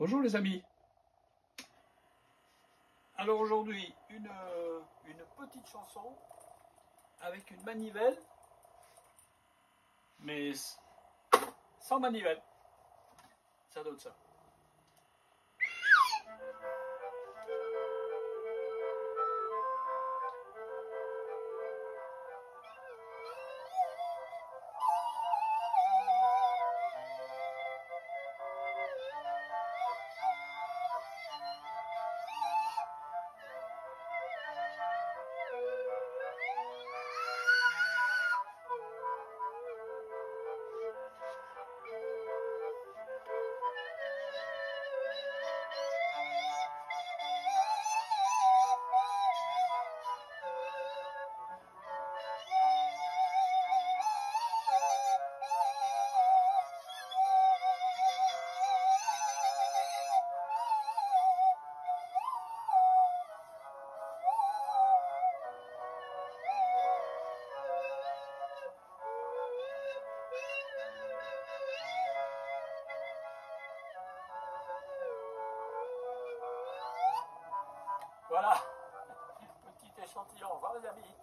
Bonjour les amis. Alors aujourd'hui, une, euh, une petite chanson avec une manivelle, mais sans manivelle. Ça donne ça. Voilà, petit échantillon, au revoir les amis.